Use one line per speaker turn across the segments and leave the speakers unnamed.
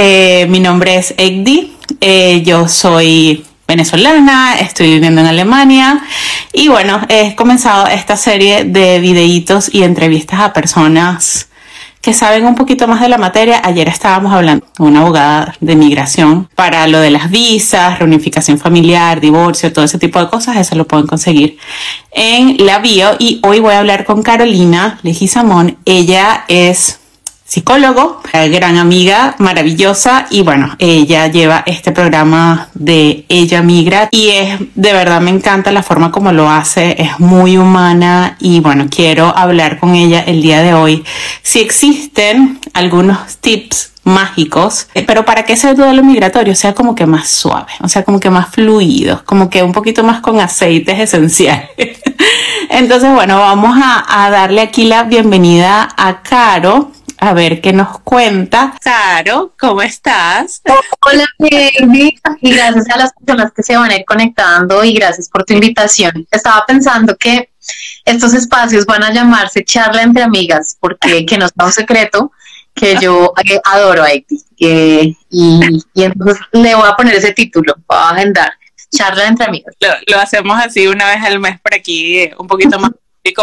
Eh, mi nombre es Egdi. Eh, yo soy venezolana, estoy viviendo en Alemania y bueno, he comenzado esta serie de videitos y entrevistas a personas que saben un poquito más de la materia. Ayer estábamos hablando con una abogada de migración para lo de las visas, reunificación familiar, divorcio, todo ese tipo de cosas. Eso lo pueden conseguir en la bio. Y hoy voy a hablar con Carolina Legisamón. Ella es psicólogo, gran amiga, maravillosa y bueno, ella lleva este programa de Ella Migra y es de verdad me encanta la forma como lo hace, es muy humana y bueno, quiero hablar con ella el día de hoy si existen algunos tips mágicos, eh, pero para que ese duelo migratorio sea como que más suave, o sea, como que más fluido, como que un poquito más con aceites esenciales. Entonces, bueno, vamos a, a darle aquí la bienvenida a Caro a ver qué nos cuenta. Caro, ¿cómo estás?
Hola, baby. Y gracias a las personas que se van a ir conectando y gracias por tu invitación. Estaba pensando que estos espacios van a llamarse charla entre amigas, porque que no es un secreto que yo eh, adoro a Eti. Eh, y, entonces le voy a poner ese título, voy a agendar. Charla entre amigas.
Lo, lo hacemos así una vez al mes por aquí, un poquito más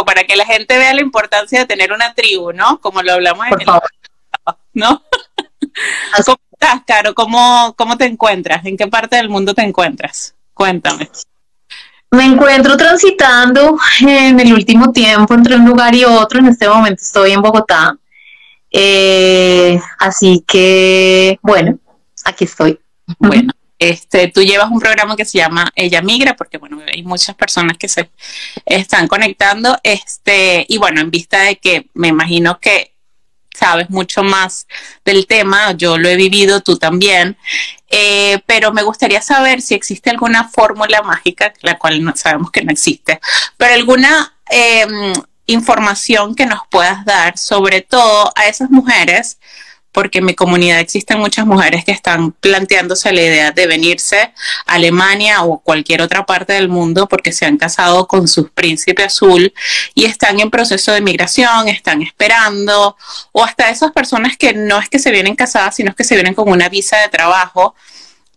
para que la gente vea la importancia de tener una tribu, ¿no? Como lo hablamos en el ¿no? ¿Cómo estás, Caro? ¿Cómo, ¿Cómo te encuentras? ¿En qué parte del mundo te encuentras? Cuéntame.
Me encuentro transitando en el último tiempo entre un lugar y otro. En este momento estoy en Bogotá. Eh, así que, bueno, aquí estoy.
Bueno, este, tú llevas un programa que se llama Ella Migra, porque bueno, hay muchas personas que se están conectando. Este, y bueno, en vista de que me imagino que sabes mucho más del tema, yo lo he vivido, tú también, eh, pero me gustaría saber si existe alguna fórmula mágica, la cual no, sabemos que no existe, pero alguna em, información que nos puedas dar, sobre todo a esas mujeres porque en mi comunidad existen muchas mujeres que están planteándose la idea de venirse a Alemania o cualquier otra parte del mundo porque se han casado con su príncipe azul y están en proceso de migración, están esperando, o hasta esas personas que no es que se vienen casadas, sino que se vienen con una visa de trabajo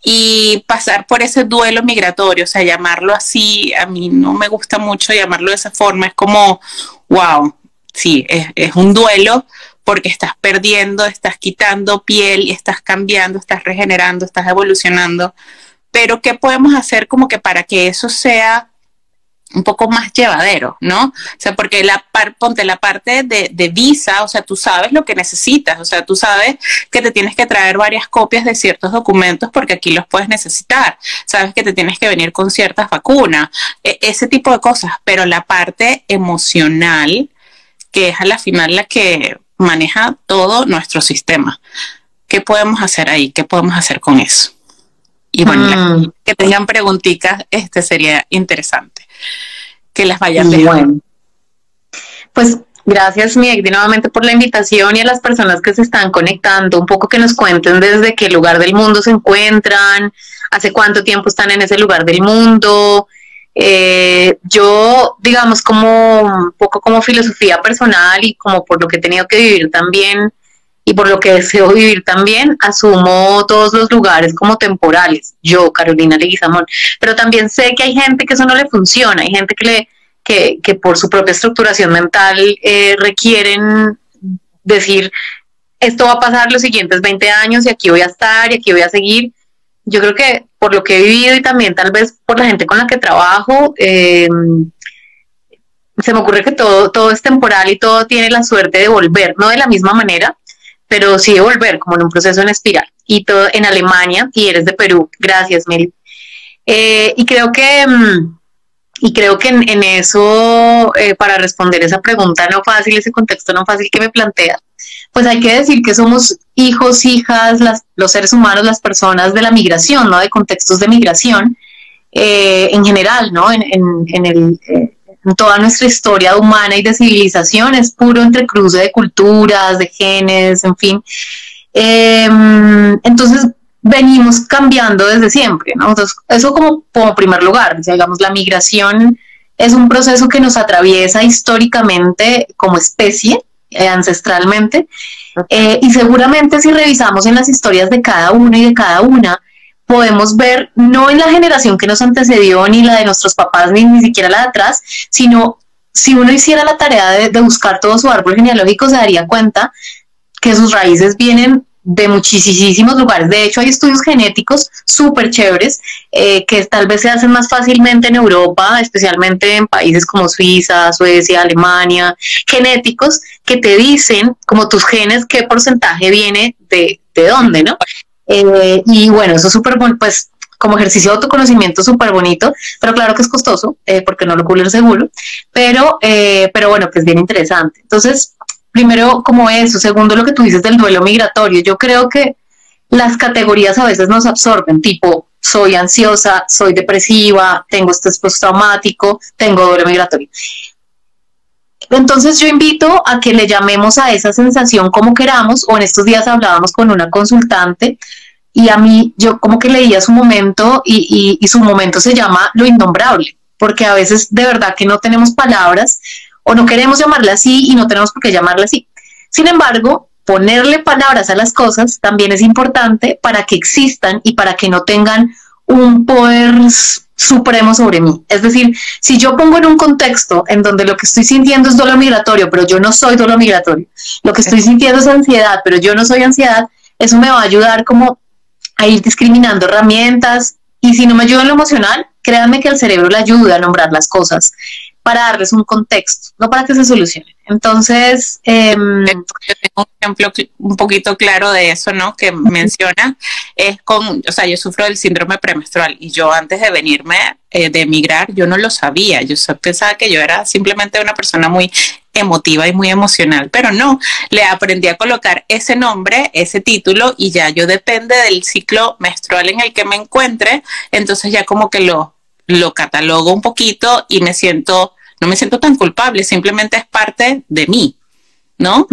y pasar por ese duelo migratorio, o sea, llamarlo así, a mí no me gusta mucho llamarlo de esa forma, es como, wow, sí, es, es un duelo, porque estás perdiendo, estás quitando piel y estás cambiando, estás regenerando, estás evolucionando. Pero ¿qué podemos hacer como que para que eso sea un poco más llevadero, ¿no? O sea, porque la ponte la parte de, de, visa, o sea, tú sabes lo que necesitas, o sea, tú sabes que te tienes que traer varias copias de ciertos documentos porque aquí los puedes necesitar, sabes que te tienes que venir con ciertas vacunas, e, ese tipo de cosas, pero la parte emocional, que es a la final la que maneja todo nuestro sistema. ¿Qué podemos hacer ahí? ¿Qué podemos hacer con eso? Y bueno, mm. que tengan preguntitas, este sería interesante. Que las vayan
bueno. Pues gracias, Miegdi, nuevamente por la invitación y a las personas que se están conectando, un poco que nos cuenten desde qué lugar del mundo se encuentran, hace cuánto tiempo están en ese lugar del mundo, eh, yo, digamos, como un poco como filosofía personal y como por lo que he tenido que vivir también y por lo que deseo vivir también, asumo todos los lugares como temporales. Yo, Carolina Leguizamón. Pero también sé que hay gente que eso no le funciona, hay gente que, le, que, que por su propia estructuración mental eh, requieren decir, esto va a pasar los siguientes 20 años y aquí voy a estar y aquí voy a seguir yo creo que por lo que he vivido y también tal vez por la gente con la que trabajo, eh, se me ocurre que todo, todo es temporal y todo tiene la suerte de volver, no de la misma manera, pero sí de volver, como en un proceso en espiral. Y todo en Alemania, y eres de Perú. Gracias, Mel. Eh, y creo que, mm, y creo que en, eso, eh, para responder esa pregunta no fácil, ese contexto no fácil que me planteas, pues hay que decir que somos hijos, hijas, los seres humanos, las personas de la migración, ¿no? De contextos de migración eh, en general, ¿no? En, el, eh, en toda nuestra historia humana y de civilización es puro entrecruce de culturas, de genes, en fin. Em, entonces venimos cambiando desde siempre, ¿no? Entonces, eso como, como primer lugar, digamos, la migración es un proceso que nos atraviesa históricamente como especie, eh, ancestralmente, Eh, y seguramente si revisamos en las historias de cada uno y de cada una, podemos ver, no en la generación que nos antecedió, ni la de nuestros papás, ni, ni siquiera la de atrás, sino si uno hiciera la tarea de, de buscar todo su árbol genealógico, se daría cuenta que sus raíces vienen de muchísimos lugares. De hecho, hay estudios genéticos súper chéveres eh, que tal vez se hacen más fácilmente en Europa, especialmente en países como Suiza, Suecia, Alemania, genéticos que te dicen, como tus genes, qué porcentaje viene de, de dónde, ¿no? Eh, y bueno, eso es súper bueno, pues como ejercicio de autoconocimiento súper bonito, pero claro que es costoso, eh, porque no lo cubre el seguro, pero, pero bueno, pues bien interesante. Entonces, primero como eso, segundo lo que tú dices del duelo migratorio, yo creo que las categorías a veces nos absorben, tipo soy ansiosa, soy depresiva, tengo estrés postraumático, tengo duelo migratorio. Entonces yo invito a que le llamemos a esa sensación como queramos, o en estos días hablábamos con una consultante y a mí yo como que leía su momento y, y su momento se llama lo innombrable, porque a veces de verdad que no tenemos palabras o no queremos llamarla así y no tenemos por qué llamarla así. Sin embargo, ponerle palabras a las cosas también es importante para que existan y para que no tengan un poder supremo sobre mí. Es decir, si yo pongo en un contexto en donde lo que estoy sintiendo es dolor migratorio, pero yo no soy dolor migratorio, lo que estoy sintiendo es ansiedad, pero yo no soy ansiedad, eso me va a ayudar como a ir discriminando herramientas y si no me ayuda en lo emocional, créanme que el cerebro le ayuda a nombrar las cosas para darles un contexto, no para que se solucionen. Entonces, eh,
yo tengo un ejemplo un poquito claro de eso, ¿no? Que menciona, es con, o sea, yo sufro del síndrome premenstrual y yo antes de venirme, eh, de emigrar, yo no lo sabía, yo pensaba que yo era simplemente una persona muy emotiva y muy emocional, pero no, le aprendí a colocar ese nombre, ese título y ya yo depende del ciclo menstrual en el que me encuentre, entonces ya como que lo, lo catalogo un poquito y me siento no me siento tan culpable, simplemente es parte de mí, ¿no?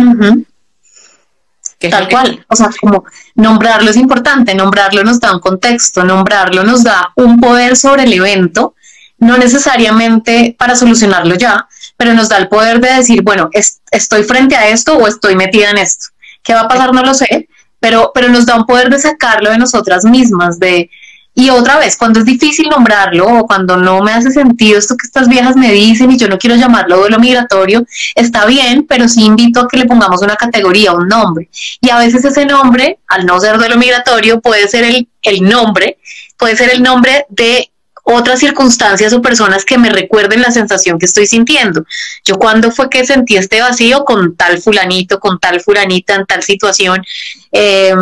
Tal cual, o sea, como nombrarlo es importante, nombrarlo nos da un contexto, nombrarlo nos da un poder sobre el evento, no necesariamente para solucionarlo ya, pero nos da el poder de decir, bueno, estoy frente a esto o estoy metida en esto. ¿Qué va a pasar? No lo sé, pero, pero nos da un poder de sacarlo de nosotras mismas, de, y otra vez, cuando es difícil nombrarlo o cuando no me hace sentido esto que estas viejas me dicen y yo no quiero llamarlo duelo migratorio, está bien, pero sí invito a que le pongamos una categoría, un nombre. Y a veces ese nombre, al no ser duelo migratorio, puede ser el, el nombre, puede ser el nombre de otras circunstancias o personas que me recuerden la sensación que estoy sintiendo. Yo cuando fue que sentí este vacío con tal fulanito, con tal fulanita en tal situación, eh,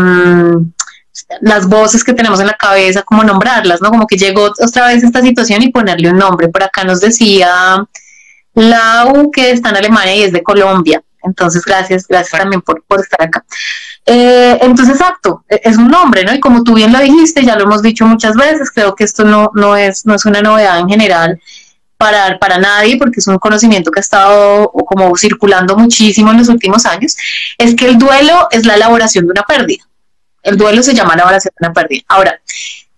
las voces que tenemos en la cabeza, como nombrarlas, ¿no? Como que llegó otra vez esta situación y ponerle un nombre. Por acá nos decía Lau, que está en Alemania y es de Colombia. Entonces, gracias, gracias también por, por estar acá. Eh, entonces, exacto, e, es un nombre, ¿no? Y como tú bien lo dijiste, ya lo hemos dicho muchas veces, creo que esto no, no, es, no es una novedad en general para, para nadie, porque es un conocimiento que ha estado como circulando muchísimo en los últimos años, es que el duelo es la elaboración de una pérdida. El duelo se llama la evaluación de una. Ahora,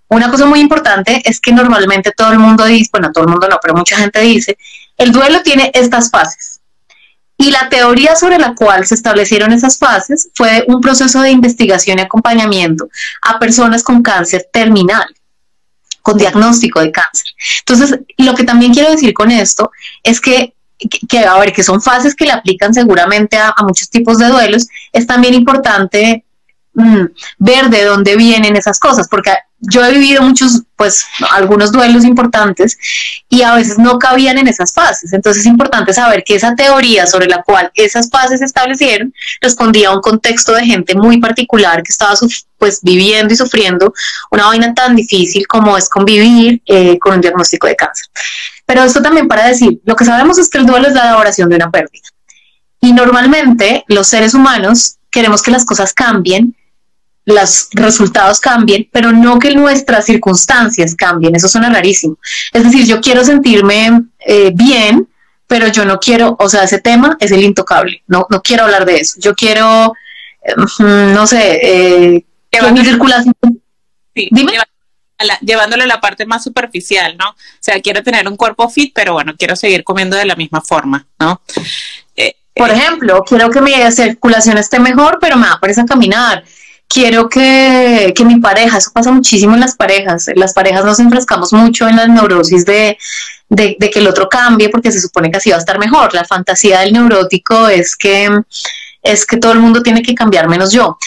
una cosa muy importante es que normalmente todo el mundo dice, bueno, todo el mundo no, pero mucha gente dice, el duelo tiene estas fases. Y la teoría sobre la cual se establecieron esas fases fue un proceso de investigación y acompañamiento a personas con cáncer terminal, con diagnóstico de cáncer. Entonces, lo que también quiero decir con esto es que que, a ver, que son fases que le aplican seguramente a, a, muchos tipos de duelos, es también importante Mm, ver de dónde vienen esas cosas, porque yo he vivido muchos, pues algunos duelos importantes y a veces no cabían en esas fases. Entonces es importante saber que esa teoría sobre la cual esas fases se establecieron respondía a un contexto de gente muy particular que estaba pues viviendo y sufriendo una vaina tan difícil como es convivir eh, con un diagnóstico de cáncer. Pero esto también para decir, lo que sabemos es que el duelo es la elaboración de una pérdida. Y normalmente los seres humanos queremos que las cosas cambien los resultados cambien, pero no que nuestras circunstancias cambien. Eso suena rarísimo. Es decir, yo quiero sentirme eh, bien, pero yo no quiero, o sea, ese tema es el intocable. No, no quiero hablar de eso. Yo quiero, em, no sé, eh, que mi circulación.
Sí, Dime. llevándole la parte más superficial, ¿no? O sea, quiero tener un cuerpo fit, pero bueno, quiero seguir comiendo de la misma forma, ¿no? Eh,
Por ejemplo, quiero que mi circulación esté mejor, pero me da pereza caminar. Quiero que, que mi pareja, eso pasa muchísimo en las parejas, en las parejas nos enfrascamos mucho en la neurosis de, de, de, que el otro cambie porque se supone que así va a estar mejor. La fantasía del neurótico es que, es que todo el mundo tiene que cambiar menos yo.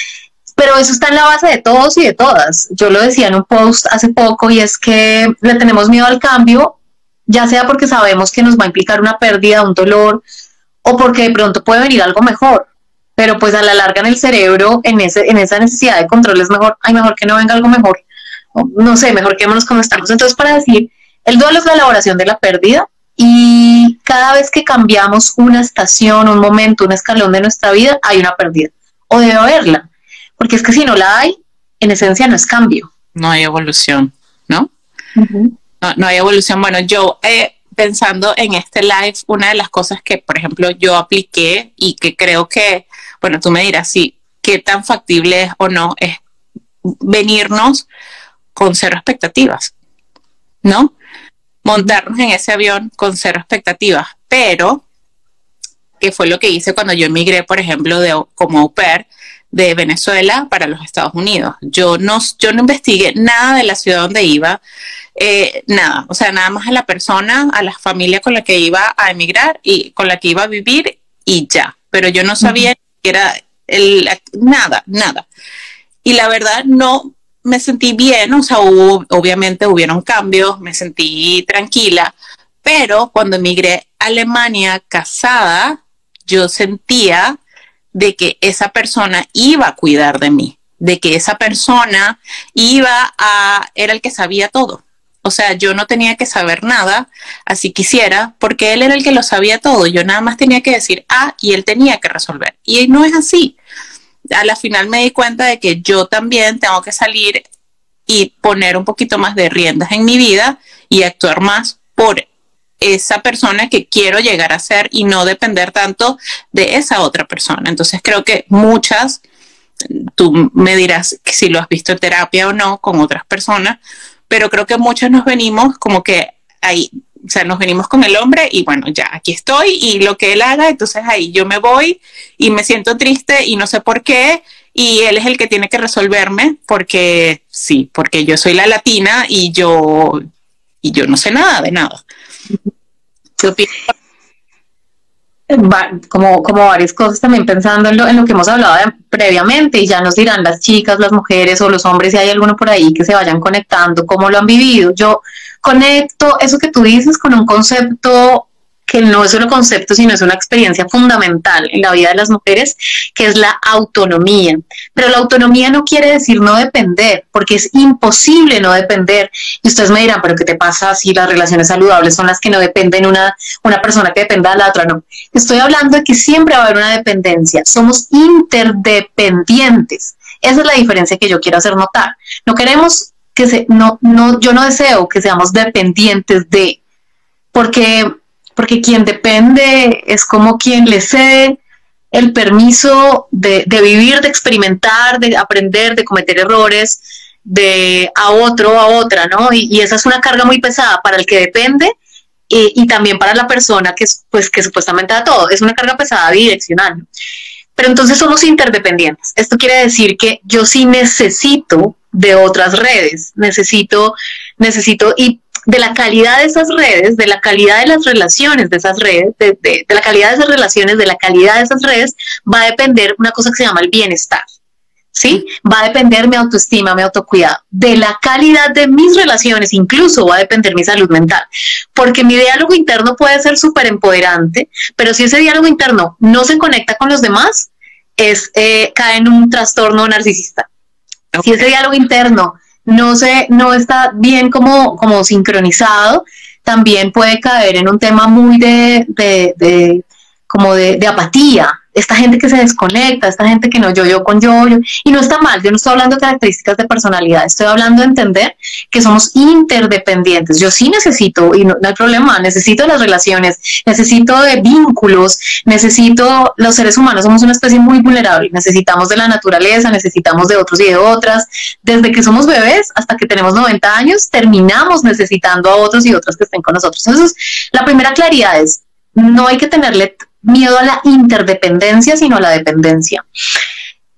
Pero eso está en la base de todos y de todas. Yo lo decía en un post hace poco y es que le tenemos miedo al cambio, ya sea porque sabemos que nos va a implicar una pérdida, un dolor, o porque de pronto puede venir algo mejor. Pero pues a la larga en el cerebro, en, ese, en esa necesidad de control es mejor, ay, mejor que no venga algo mejor. no sé, mejor quedémonos como estamos. Entonces, para decir, el duelo es la elaboración de la pérdida y cada vez que cambiamos una estación, un momento, un escalón de nuestra vida, hay una pérdida. O debe haberla porque es que si no la hay, en esencia no es cambio.
No hay evolución, ¿no? no, hay evolución. Bueno, yo eh, pensando en este live, una de las cosas que, por ejemplo, yo apliqué y que creo que, bueno, tú me dirás si qué tan factible es o no, es venirnos con cero expectativas, ¿no? Montarnos en ese avión con cero expectativas, pero que fue lo que hice cuando yo emigré, por ejemplo, de, como au pair, de Venezuela para los Estados Unidos. Yo no, yo no investigué nada de la ciudad donde iba, eh, nada, o sea, nada más a la persona, a la familia con la que iba a emigrar y con la que iba a vivir y ya, pero yo no sabía era el, nada, nada. Y la verdad no me sentí bien, o sea, obviamente hubieron cambios, me sentí tranquila, pero cuando emigré a Alemania casada, yo sentía de que esa persona iba a cuidar de mí, de que esa persona iba a, era el que sabía todo. O sea, yo no tenía que saber nada, así quisiera, porque él era el que lo sabía todo. Yo nada más tenía que decir ah, y él tenía que resolver. Y no es así. A la final me di cuenta de que yo también tengo que salir y poner un poquito más de riendas en mi vida y actuar más por esa persona que quiero llegar a ser y no depender tanto de esa otra persona. Entonces creo que muchas, tú me dirás si lo has visto en terapia o no con otras personas, pero creo que muchas nos venimos como que ahí, o sea, nos venimos con el hombre y bueno, ya aquí estoy y lo que él haga, entonces ahí yo me voy y me siento triste y no sé por qué y él es el que tiene que resolverme porque sí, porque yo soy la latina y yo y yo no sé nada de nada.
Como, como varias cosas también pensando en lo, en lo que hemos hablado previamente y ya nos dirán las chicas, las mujeres o los hombres si hay alguno por ahí que se vayan conectando, cómo lo han vivido. Yo conecto eso que tú dices con un concepto que no es un concepto, sino es una experiencia fundamental en la vida de las mujeres, que es la autonomía. Pero la autonomía no quiere decir no depender, porque es imposible no depender. Y ustedes me dirán, pero ¿qué te pasa si las relaciones saludables son las que no dependen una, una persona que dependa de la otra? No. Estoy hablando de que siempre va a haber una dependencia. Somos interdependientes. Esa es la diferencia que yo quiero hacer notar. No queremos que se, no, no, yo no deseo que seamos dependientes de, porque porque quien depende es como quien le cede el permiso de, vivir, de experimentar, de aprender, de cometer errores, de a otro, a otra, ¿no? Y, esa es una carga muy pesada para el que depende y, también para la persona que, pues, que supuestamente da todo. Es una carga pesada bidireccional. Pero entonces somos interdependientes. Esto quiere decir que yo sí necesito de otras redes, necesito, necesito, y de la calidad de esas redes, de la calidad de las relaciones de esas redes, de, la calidad de esas relaciones, de la calidad de esas redes, va a depender una cosa que se llama el bienestar. ¿Sí? Va a depender mi autoestima, mi autocuidado. De la calidad de mis relaciones, incluso va a depender mi salud mental. Porque mi diálogo interno puede ser súper empoderante, pero si ese diálogo interno no se conecta con los demás, es, eh, cae en un trastorno narcisista. Si ese diálogo interno no, se, no está bien como, como sincronizado, también puede caer en un tema muy de, de, como de, de, apatía, esta gente que se desconecta, esta gente que no yo, yo con yo, yo, y no está mal, yo no estoy hablando de características de personalidad, estoy hablando de entender que somos interdependientes. Yo sí necesito, y no, hay problema, necesito las relaciones, necesito de vínculos, necesito, los seres humanos somos una especie muy vulnerable, necesitamos de la naturaleza, necesitamos de otros y de otras. Desde que somos bebés hasta que tenemos 90 años, terminamos necesitando a otros y otras que estén con nosotros. Entonces, la primera claridad es, no hay que tenerle miedo a la interdependencia, sino a la dependencia.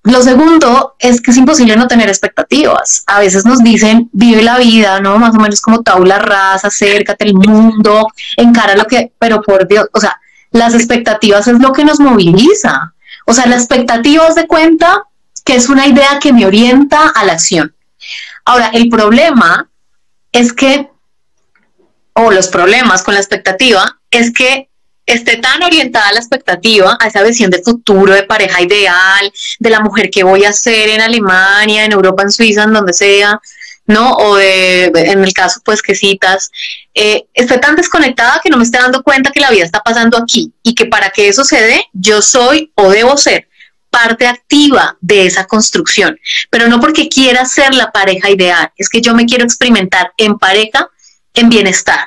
Lo segundo es que es imposible no tener expectativas. A veces nos dicen, vive la vida, ¿no? Más o menos como tabla rasa, acércate al mundo, encara lo que, pero por Dios, o sea, las expectativas es lo que nos moviliza. O sea, la expectativa es de cuenta que es una idea que me orienta a la acción. Ahora, el problema es que, o los problemas con la expectativa, es que esté tan orientada a la expectativa, a esa visión de futuro, de pareja ideal, de la mujer que voy a ser en Alemania, en Europa, en Suiza, en donde sea, ¿no? O de, en el caso, pues, que citas, eh, esté tan desconectada que no me esté dando cuenta que la vida está pasando aquí y que para que eso se dé, yo soy o debo ser parte activa de esa construcción, pero no porque quiera ser la pareja ideal, es que yo me quiero experimentar en pareja en bienestar.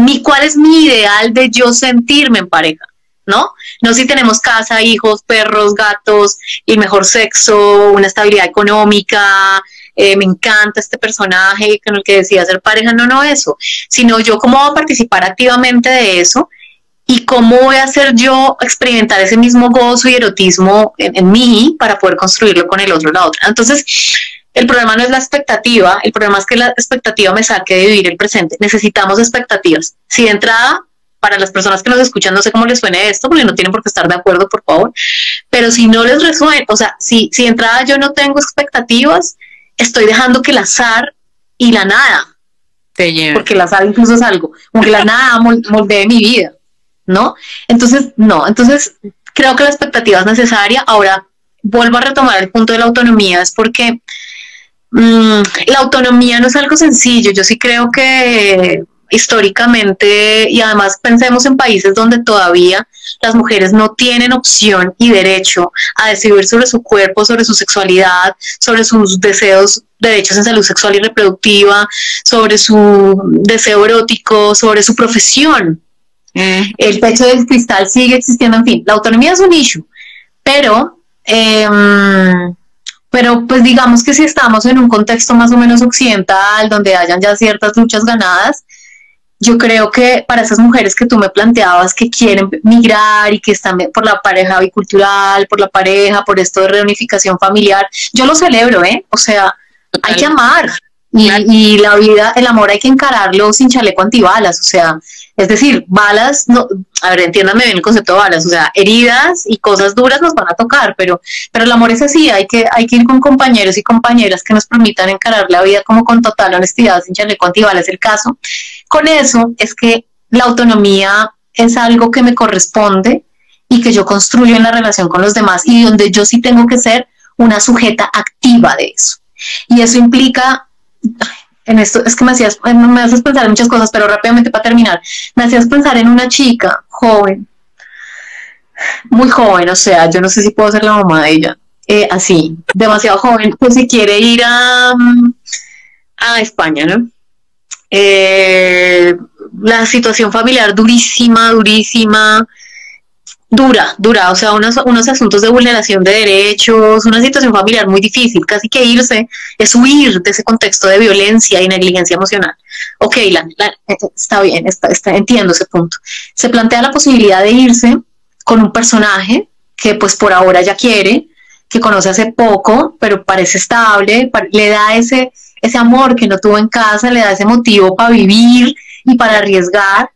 Mi, ¿Cuál es mi ideal de yo sentirme en pareja? ¿No? No si tenemos casa, hijos, perros, gatos, el mejor sexo, una estabilidad económica, eh, me encanta este personaje con el que decía ser pareja, no, no eso, sino yo cómo voy a participar activamente de eso y cómo voy a hacer yo experimentar ese mismo gozo y erotismo en, mí para poder construirlo con el otro, la otra. Entonces, el problema no es la expectativa, el problema es que la expectativa me saque de vivir el presente. Necesitamos expectativas. Si de entrada, para las personas que nos escuchan, no sé cómo les suene esto, porque no tienen por qué estar de acuerdo, por favor, pero si no les resuena, o sea, si, si de entrada yo no tengo expectativas, estoy dejando que el azar y la nada,
te lleve.
porque el azar incluso es algo, como que la nada moldee mi vida. ¿no? Entonces, no, entonces creo que la expectativa es necesaria. Ahora, vuelvo a retomar el punto de la autonomía, es porque mm, la autonomía no es algo sencillo. Yo sí creo que históricamente, y además pensemos en países donde todavía las mujeres no tienen opción y derecho a decidir sobre su cuerpo, sobre su sexualidad, sobre sus deseos, derechos en salud sexual y reproductiva, sobre su deseo erótico, sobre su profesión. Mm. El techo del cristal sigue existiendo, en fin, la autonomía es un issue, pero, em, pero pues digamos que si estamos en un contexto más o menos occidental, donde hayan ya ciertas luchas ganadas, yo creo que para esas mujeres que tú me planteabas que quieren migrar y que están por la pareja bicultural, por la pareja, por esto de reunificación familiar, yo lo celebro, ¿eh? O sea, hay que amar y, y la vida, el amor hay que encararlo sin chaleco antibalas, o sea, es decir, balas, no, a ver, entiéndame bien el concepto de balas, o sea, heridas y cosas duras nos van a tocar, pero, pero el amor es así, hay que, hay que ir con compañeros y compañeras que nos permitan encarar la vida como con total honestidad, sin chaleco antibalas el caso. Con eso es que la autonomía es algo que me corresponde y que yo construyo en la relación con los demás y donde yo sí tengo que ser una sujeta activa de eso. Y eso implica, en esto, es que me hacías, me haces pensar en muchas cosas, pero rápidamente para terminar, me hacías pensar en una chica joven, muy joven, o sea, yo no sé si puedo ser la mamá de ella, eh, así, demasiado joven, pues si quiere ir a, a España, ¿no? Eh, la situación familiar durísima, durísima, dura, dura, o sea, unos, unos asuntos de vulneración de derechos, una situación familiar muy difícil, casi que irse es huir de ese contexto de violencia y negligencia emocional. Ok, la, eh, está bien, está, está, entiendo ese punto. Se plantea la posibilidad de irse con un personaje que pues por ahora ya quiere, que conoce hace poco, pero parece estable, le da ese, ese amor que no tuvo en casa, le da ese motivo para vivir y para arriesgar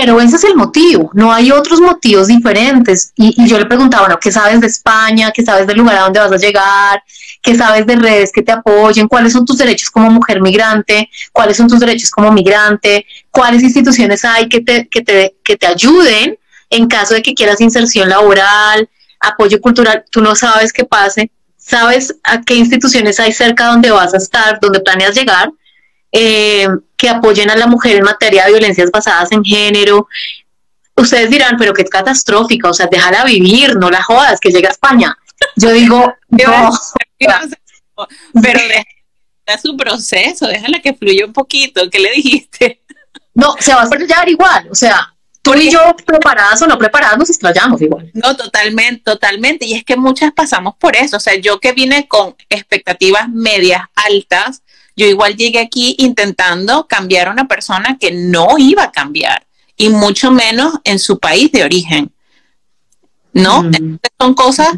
pero ese es el motivo, no hay otros motivos diferentes. Y, yo le preguntaba, bueno, ¿qué sabes de España? ¿Qué sabes del lugar a donde vas a llegar? ¿Qué sabes de redes que te apoyen? ¿Cuáles son tus derechos como mujer migrante? ¿Cuáles son tus derechos como migrante? ¿Cuáles instituciones hay que te, que te, que te ayuden en caso de que quieras inserción laboral, apoyo cultural? Tú no sabes qué pase. ¿Sabes a qué instituciones hay cerca donde vas a estar, donde planeas llegar? Eh, que apoyen a la mujer en materia de violencias basadas en género. Ustedes dirán, pero qué catastrófica, o sea, déjala vivir, no la jodas, que llegue a España. Yo digo, no.
pero deja su proceso, déjala que fluya un poquito. ¿Qué le dijiste?
No, se va a estrellar igual, o sea, tú y yo preparadas o no preparadas nos estrellamos igual.
No, totalmente, totalmente. Y es que muchas pasamos por eso. O sea, yo que vine con expectativas medias altas, yo igual llegué aquí intentando cambiar a una persona que no iba a cambiar y mucho menos en su país de origen. ¿no? son cosas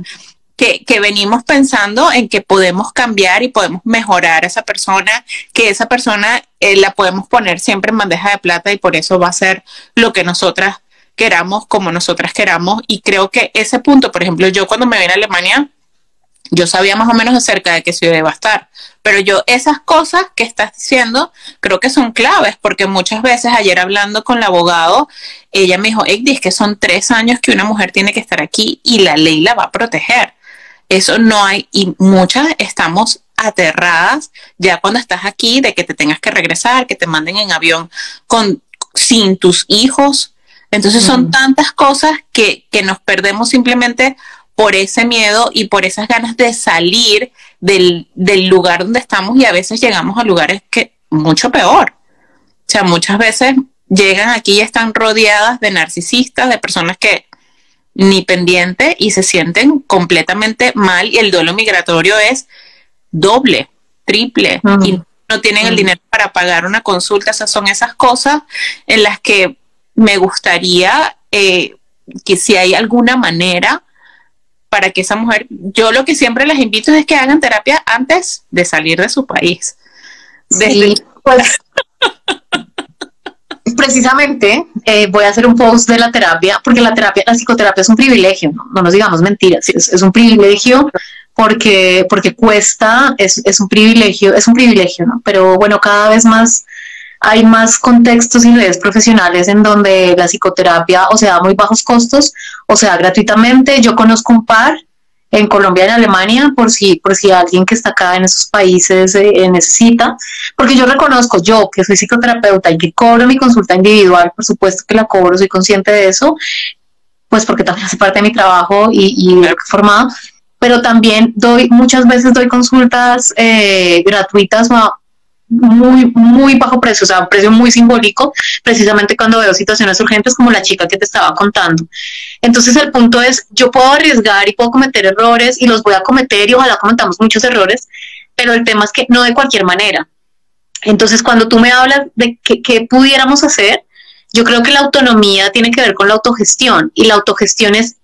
que, que, venimos pensando en que podemos cambiar y podemos mejorar a esa persona, que esa persona eh, la podemos poner siempre en bandeja de plata y por eso va a ser lo que nosotras queramos, como nosotras queramos. Y creo que ese punto, por ejemplo, yo cuando me vine a Alemania, yo sabía más o menos acerca de qué ciudad iba a estar, pero yo esas cosas que estás diciendo creo que son claves, porque muchas veces ayer hablando con el abogado, ella me dijo, es que son tres años que una mujer tiene que estar aquí y la ley la va a proteger. Eso no hay, y muchas estamos aterradas ya cuando estás aquí de que te tengas que regresar, que te manden en avión con, sin tus hijos. Entonces son tantas cosas que, que nos perdemos simplemente por ese miedo y por esas ganas de salir del, lugar donde estamos y a veces llegamos a lugares que mucho peor. O sea, muchas veces llegan aquí y están rodeadas de narcisistas, de personas que ni pendiente y se sienten completamente mal y el duelo migratorio es doble, triple y no tienen el dinero para pagar una consulta. Esas son esas cosas en las que me gustaría eh, que si hay alguna manera para que esa mujer, yo lo que siempre les invito es que hagan terapia antes de salir de su país.
Sí, pues precisamente eh, voy a hacer un post de la terapia, porque la terapia, la psicoterapia es un privilegio, no, nos digamos mentiras, es, un privilegio porque, porque cuesta, es, es un privilegio, es un privilegio, ¿no? Pero bueno, cada vez más hay más contextos y redes profesionales en donde la psicoterapia o sea a muy bajos costos o sea gratuitamente. Yo conozco un par en Colombia y en Alemania por si, por si alguien que está acá en esos países eh, necesita, porque yo reconozco, yo que soy psicoterapeuta y que cobro mi consulta individual, por supuesto que la cobro, soy consciente de eso, pues porque también hace parte de mi trabajo y, y lo que he formado, pero también doy, muchas veces doy consultas eh, gratuitas o muy, muy bajo precio, o sea, un precio muy simbólico, precisamente cuando veo situaciones urgentes como la chica que te estaba contando. Entonces el punto es, yo puedo arriesgar y puedo cometer errores y los voy a cometer y ojalá cometamos muchos errores, pero el tema es que no de cualquier manera. Entonces cuando tú me hablas de qué pudiéramos hacer, yo creo que la autonomía tiene que ver con la autogestión y la autogestión es,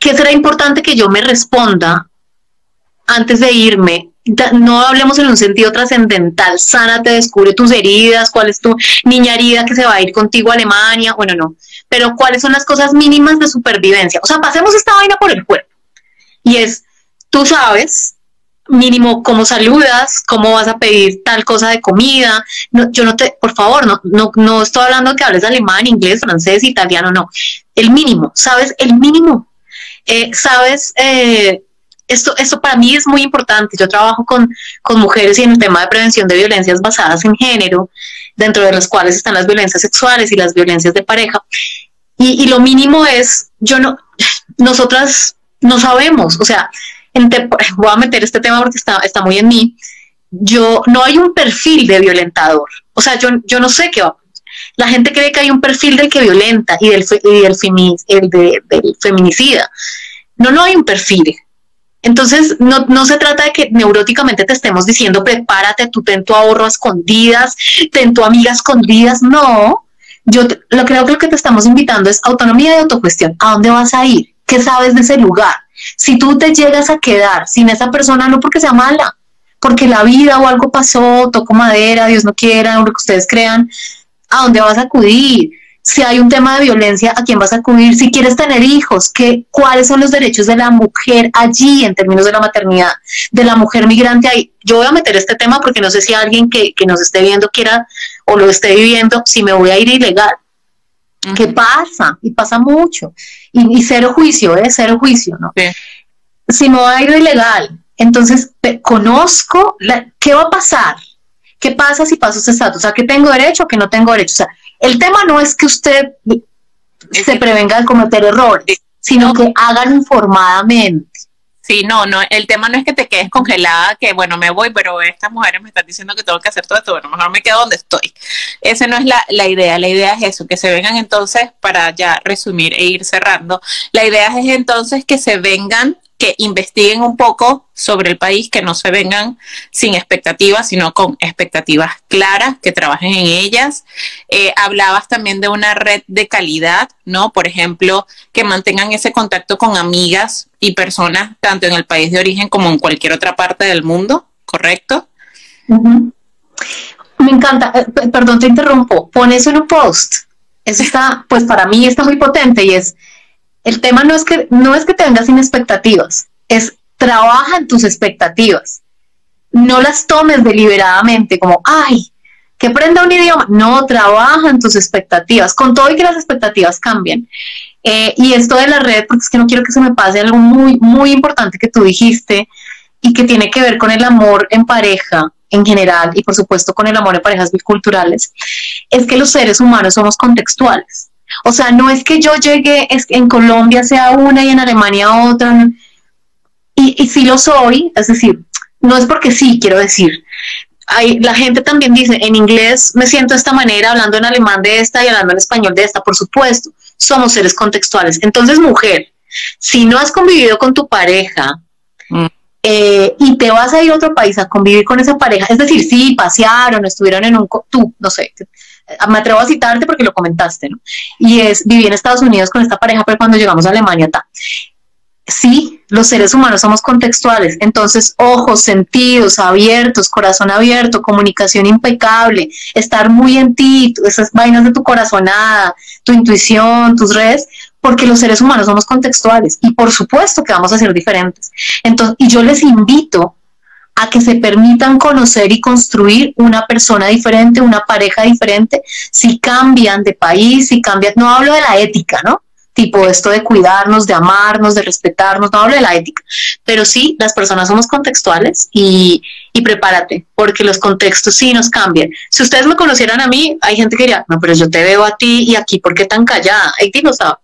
¿qué será importante que yo me responda antes de irme no hablemos en un sentido trascendental, sánate, descubre tus heridas, cuál es tu niña herida que se va a ir contigo a Alemania, bueno, no, pero cuáles son las cosas mínimas de supervivencia. O sea, pasemos esta vaina por el cuerpo. Y es, tú sabes, mínimo cómo saludas, cómo vas a pedir tal cosa de comida. No, yo no te, por favor, no, no, no estoy hablando que hables alemán, inglés, francés, italiano, no. El mínimo, ¿sabes? El mínimo. Eh, ¿Sabes? Eh, esto, esto para mí es muy importante. Yo trabajo con, mujeres y en el tema de prevención de violencias basadas en género, dentro de las cuales están las violencias sexuales y las violencias de pareja. Y, lo mínimo es, yo no, nosotras no sabemos, o sea, voy a meter este tema porque está, está muy en mí. Yo no hay un perfil de violentador. O sea, yo, yo no sé qué va. La gente cree que hay un perfil del que violenta y del, y del, el del feminicida. No, no hay un perfil. Entonces, no, no, se trata de que neuróticamente te estemos diciendo, prepárate, tú ten tu ahorro escondidas, ten tu amiga escondidas. No, yo lo creo que lo que te estamos invitando es autonomía y autocuestión. ¿A dónde vas a ir? ¿Qué sabes de ese lugar? Si tú te llegas a quedar sin esa persona, no porque sea mala, porque la vida o algo pasó, tocó madera, Dios no quiera, lo que ustedes crean, ¿a dónde vas a acudir? Si hay un tema de violencia, ¿a quién vas a acudir? Si quieres tener hijos, ¿qué, ¿cuáles son los derechos de la mujer allí en términos de la maternidad, de la mujer migrante ahí? Yo voy a meter este tema porque no sé si alguien que, nos esté viendo quiera o lo esté viviendo, si me voy a ir ilegal. ¿Qué pasa? Y pasa mucho. Y, cero juicio, ¿eh? Cero juicio, ¿no? Si me voy a ir ilegal, entonces conozco qué va a pasar. ¿Qué pasa si paso este estatus? O sea, ¿qué tengo derecho o qué no tengo derecho? O sea, el tema no es que usted se prevenga de cometer errores, sino que hagan informadamente.
Sí, no, no, el tema no es que te quedes congelada, que bueno, me voy, pero estas mujeres me están diciendo que tengo que hacer todo esto, bueno, mejor me quedo donde estoy. Esa no es la, la idea, la idea es eso, que se vengan entonces, para ya resumir e ir cerrando, la idea es entonces que se vengan que investiguen un poco sobre el país, que no se vengan sin expectativas, sino con expectativas claras, que trabajen en ellas. Eh, hablabas también de una red de calidad, ¿no? Por ejemplo, que mantengan ese contacto con amigas y personas, tanto en el país de origen como en cualquier otra parte del mundo, ¿correcto?
Me encanta, eh, perdón, te interrumpo, pon eso en un post. Eso está, pues para mí está muy potente y es, el tema no es que, no es que te vengas sin expectativas, es trabaja en tus expectativas. No las tomes deliberadamente como, ay, que aprenda un idioma. No, trabaja en tus expectativas, con todo y que las expectativas cambien. Eh, y esto de la red, porque es que no quiero que se me pase algo muy, muy importante que tú dijiste y que tiene que ver con el amor en pareja en general y por supuesto con el amor en parejas biculturales, es que los seres humanos somos contextuales. O sea, no es que yo llegue, es que en Colombia sea una y en Alemania otra, y, y sí lo soy, es decir, no es porque sí, quiero decir. Hay, la gente también dice, en inglés me siento de esta manera, hablando en alemán de esta y hablando en español de esta, por supuesto, somos seres contextuales. Entonces, mujer, si no has convivido con tu pareja, mm. Eh, y te vas a ir a otro país a convivir con esa pareja, es decir, sí, pasearon, estuvieron en un, tú, no sé, me atrevo a citarte porque lo comentaste, ¿no? Y es, viví en Estados Unidos con esta pareja, pero cuando llegamos a Alemania, está sí, los seres humanos somos contextuales, entonces ojos, sentidos abiertos, corazón abierto, comunicación impecable, estar muy en ti, esas vainas de tu corazonada, tu intuición, tus redes, porque los seres humanos somos contextuales y por supuesto que vamos a ser diferentes. Entonces, y yo les invito a que se permitan conocer y construir una persona diferente, una pareja diferente, si cambian de país, si cambian, no hablo de la ética, ¿no? Tipo esto de cuidarnos, de amarnos, de respetarnos, no hablo de la ética, pero sí, las personas somos contextuales y, y prepárate, porque los contextos sí nos cambian. Si ustedes me conocieran a mí, hay gente que diría, no, pero yo te veo a ti y aquí, ¿por qué tan callada? Haití no sabe.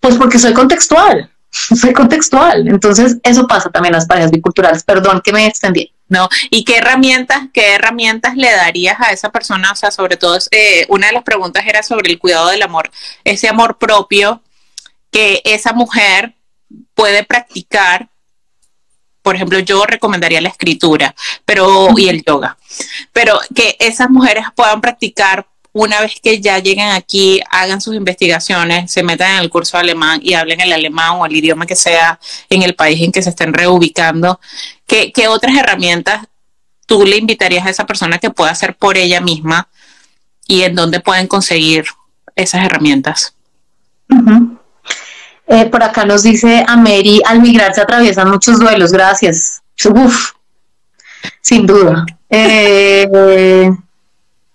Pues porque soy contextual, soy contextual. Entonces, eso pasa también en las parejas biculturales. Perdón que me extendí.
¿no? ¿Y qué herramientas, qué herramientas le darías a esa persona? O sea, sobre todo, eh, una de las preguntas era sobre el cuidado del amor, ese amor propio que esa mujer puede practicar. Por ejemplo, yo recomendaría la escritura, pero y el yoga, pero que esas mujeres puedan practicar una vez que ya lleguen aquí, hagan sus investigaciones, se metan en el curso de alemán y hablen el alemán o el idioma que sea en el país en que se estén reubicando, ¿qué, otras herramientas tú le invitarías a esa persona que pueda hacer por ella misma y en dónde pueden conseguir esas herramientas?
Eh, por acá nos dice a Mary, al migrar se atraviesan muchos duelos, gracias. Uf, sin duda. Eh,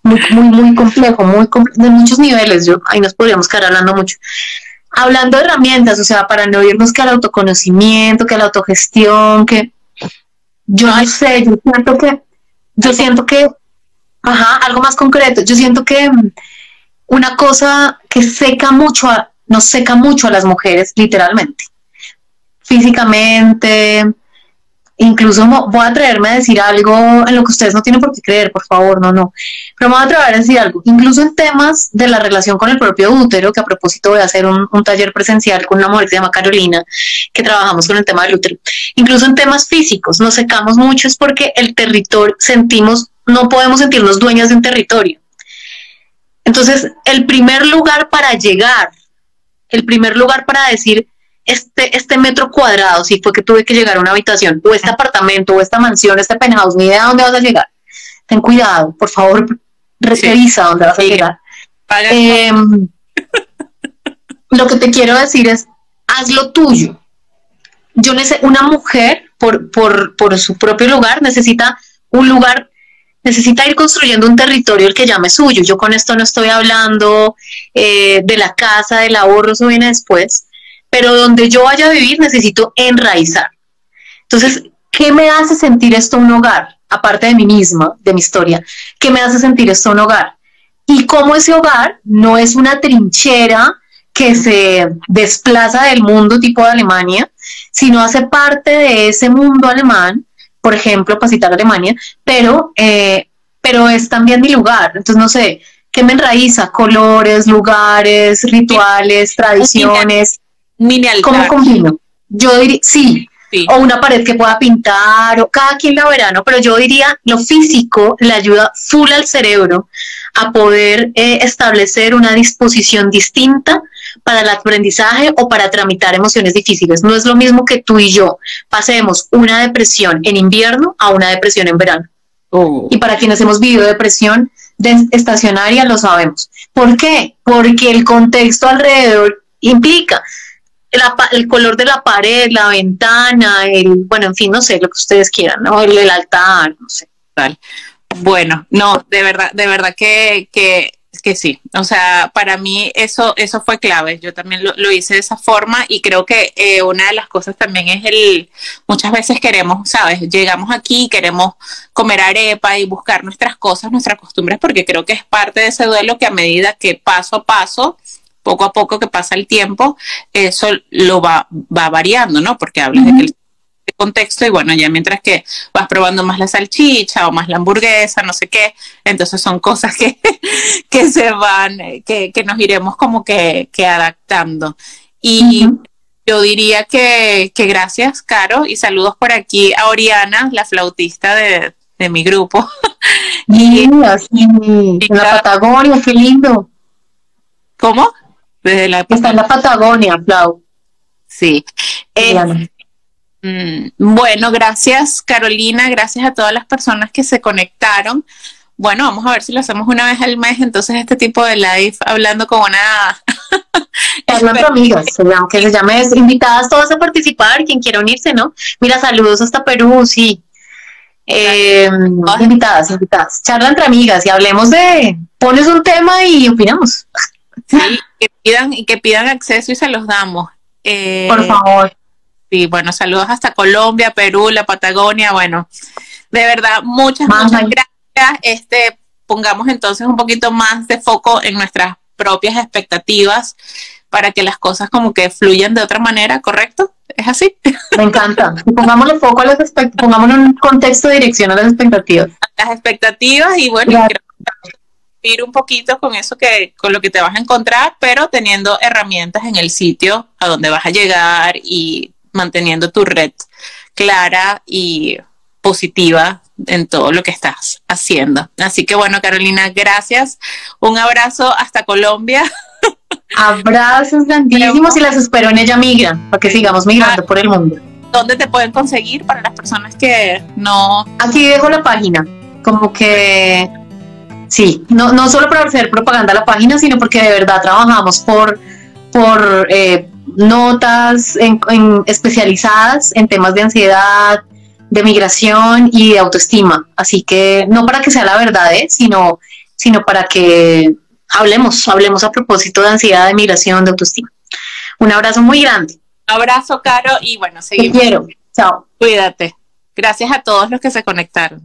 muy, muy, muy complejo, muy de muchos niveles. Yo, ahí nos podríamos quedar hablando mucho. Hablando de herramientas, o sea, para no irnos que al autoconocimiento, que a la autogestión, que yo no sé, yo siento que, yo siento que, ajá, algo más concreto, yo siento que mm, una cosa que seca mucho, a, nos seca mucho a las mujeres, literalmente, físicamente, incluso voy a atreverme a decir algo en lo que ustedes no tienen por qué creer, por favor, no, no. Pero me voy a atrever a decir algo, incluso en temas de la relación con el propio útero, que a propósito voy a hacer un, taller presencial con una mujer que se llama Carolina, que trabajamos con el tema del útero. Incluso en temas físicos, nos secamos mucho es porque el territorio, sentimos, no podemos sentirnos dueñas de un territorio. Entonces, el primer lugar para llegar, el primer lugar para decir, este, este metro cuadrado, si fue que tuve que llegar a una habitación, o este apartamento, o esta mansión, este penthouse, ni idea dónde vas a llegar. Ten cuidado, por favor, revisa dónde vas a llegar. Em, lo que te quiero decir es, haz lo tuyo. Yo una mujer, por, por, por su propio lugar, necesita un lugar necesita ir construyendo un territorio el que llame suyo. Yo con esto no estoy hablando eh, de la casa, del ahorro, eso viene después pero donde yo vaya a vivir necesito enraizar. Entonces, ¿qué me hace sentir esto un hogar? Aparte de mí misma, de mi historia, ¿qué me hace sentir esto un hogar? Y cómo ese hogar no es una trinchera que se desplaza del mundo tipo de Alemania, sino hace parte de ese mundo alemán, por ejemplo, para citar Alemania, pero, eh, pero es también mi lugar. Entonces, no sé, ¿qué me enraiza? Colores, lugares, rituales, tradiciones.
Mini altar.
¿Cómo combino? Yo diría, sí, o una pared que pueda pintar, o cada quien la verá, ¿no? Pero yo diría, lo físico le ayuda full al cerebro a poder eh, establecer una disposición distinta para el aprendizaje o para tramitar emociones difíciles. No es lo mismo que tú y yo pasemos una depresión en invierno a una depresión en verano. Oh. Y para quienes hemos vivido depresión estacionaria lo sabemos. ¿Por qué? Porque el contexto alrededor implica el color de la pared, la ventana, el, bueno, en fin, no sé, lo que ustedes quieran, ¿no? El, altar, no sé.
Bueno, no, de verdad, de verdad que, que, que, sí. O sea, para mí eso, eso fue clave. Yo también lo, hice de esa forma y creo que eh, una de las cosas también es el, muchas veces queremos, ¿sabes? Llegamos aquí, queremos comer arepa y buscar nuestras cosas, nuestras costumbres, porque creo que es parte de ese duelo que a medida que paso a paso poco a poco que pasa el tiempo, eso lo va, va variando, ¿no? Porque hablas de que el contexto y bueno, ya mientras que vas probando más la salchicha o más la hamburguesa, no sé qué, entonces son cosas que, que se van, que, que nos iremos como que, que adaptando. Y yo diría que, que, gracias, Caro, y saludos por aquí a Oriana, la flautista de, de mi grupo.
y, en la Patagonia, qué lindo.
¿Cómo?
Está en la Patagonia, Flau.
Sí. Eh, mm, bueno, gracias Carolina, gracias a todas las personas que se conectaron. Bueno, vamos a ver si lo hacemos una vez al mes, entonces este tipo de live hablando con una...
Hablando amigas, que se llame invitadas todas a participar, quien quiera unirse, ¿no? Mira, saludos hasta Perú, sí. Eh, invitadas, invitadas. Charla entre amigas y hablemos de, pones un tema y opinamos.
Sí, que pidan y que pidan acceso y se los damos.
Eh, Por favor.
Sí, bueno, saludos hasta Colombia, Perú, la Patagonia, bueno, de verdad, muchas, muchas gracias. Este, pongamos entonces un poquito más de foco en nuestras propias expectativas para que las cosas como que fluyan de otra manera, ¿correcto? ¿Es así?
Me encanta. pongámosle foco a las expectativas, pongámosle un contexto de dirección a las expectativas.
Las expectativas y bueno, ir un poquito con eso que con lo que te vas a encontrar, pero teniendo herramientas en el sitio a donde vas a llegar y manteniendo tu red clara y positiva en todo lo que estás haciendo. Así que bueno, Carolina, gracias. Un abrazo hasta Colombia.
Abrazos grandísimos y las espero en Ella Migra, para que sigamos migrando por el mundo.
¿Dónde te pueden conseguir para las personas que no...
Aquí dejo la página, como que Sí, no, no solo para hacer propaganda a la página, sino porque de verdad trabajamos por, por eh, notas en, especializadas en temas de ansiedad, de migración y de autoestima. Así que no para que sea la verdad, ¿eh? sino, sino para que hablemos, hablemos a propósito de ansiedad, de migración, de autoestima. Un abrazo muy grande.
Abrazo, Caro, y bueno, seguimos.
Te quiero. Chao.
Cuídate. Gracias a todos los que se conectaron.